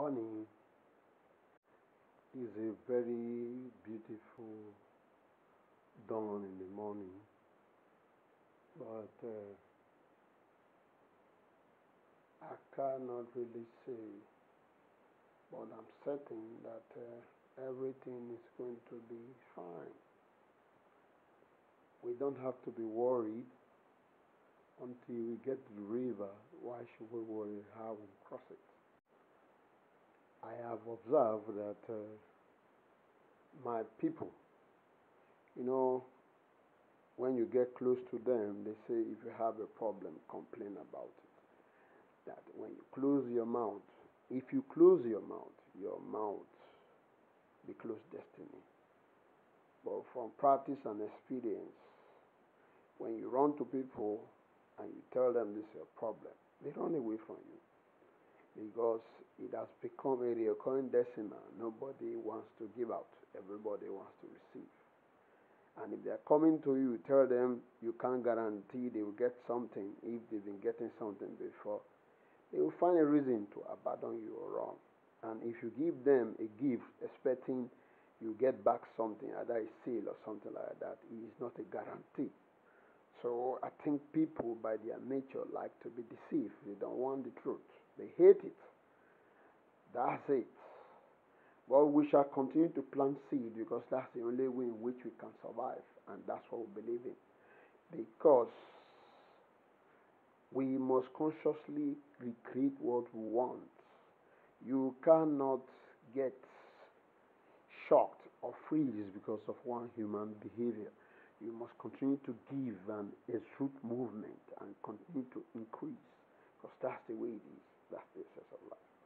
honey is a very beautiful dawn in the morning, but uh, I cannot really say, but I'm certain that uh, everything is going to be fine. We don't have to be worried until we get to the river. Why should we worry how we cross it? Have observed that uh, my people, you know, when you get close to them, they say if you have a problem, complain about it. That when you close your mouth, if you close your mouth, your mouth be closed destiny. But from practice and experience, when you run to people and you tell them this is a problem, they run away from you because it has become a recurring decimal. Nobody wants to give out, everybody wants to receive. And if they're coming to you, tell them you can't guarantee they will get something if they've been getting something before. They will find a reason to abandon you or wrong. And if you give them a gift expecting you get back something, either a sale or something like that, it is not a guarantee. So I think people, by their nature, like to be deceived. They don't want the truth. They hate it. That's it. Well, we shall continue to plant seed because that's the only way in which we can survive, and that's what we believe in. Because we must consciously recreate what we want. You cannot get shocked or freeze because of one human behavior. You must continue to give an exude movement and continue to increase because that's the way it is. That's the essence of life.